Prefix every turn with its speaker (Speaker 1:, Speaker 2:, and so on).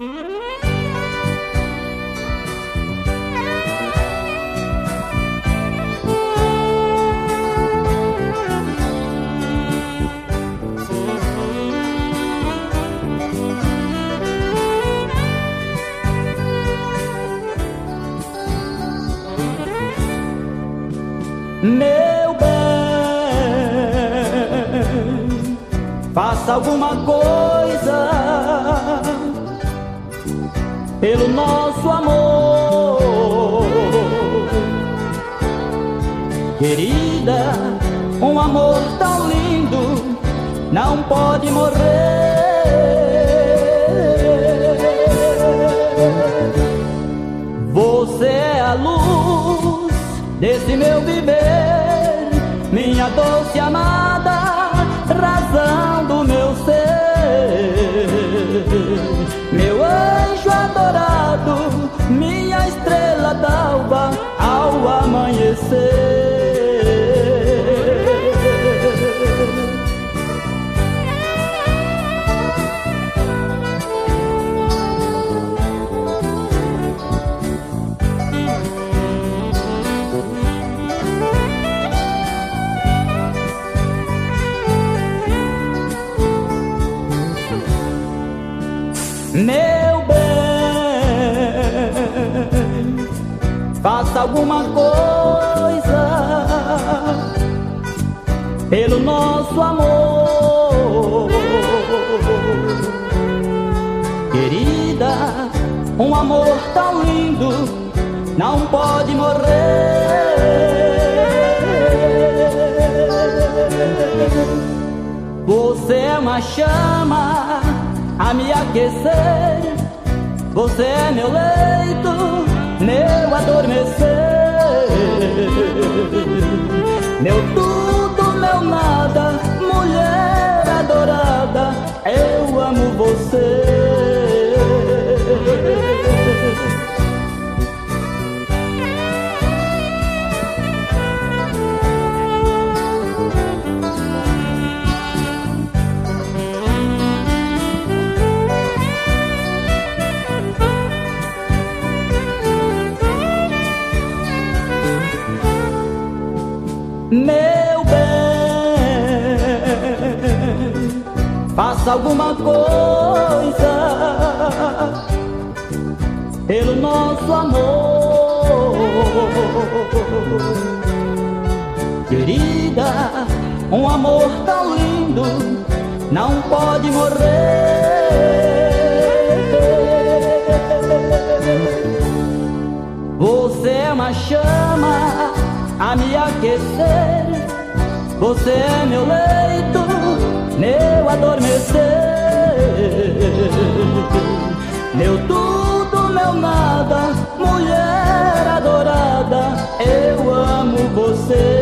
Speaker 1: Meu bem, faça alguma coisa pelo nosso amor, querida. Um amor tão lindo não pode morrer. Você é a luz desse meu viver, minha doce amada, Meu bem, faça alguma coisa pelo nosso amor, querida. Um amor tão lindo não pode morrer. Você é uma chama a me aquecer. Você é meu leito, meu adormecer, meu tudo, Meu bem, faça alguma coisa pelo nosso amor, querida. Um amor tão lindo não pode morrer. Você é uma chama a me aquecer. Você é meu leito, meu adormecer, meu tudo, meu nada, mulher adorada, eu amo você.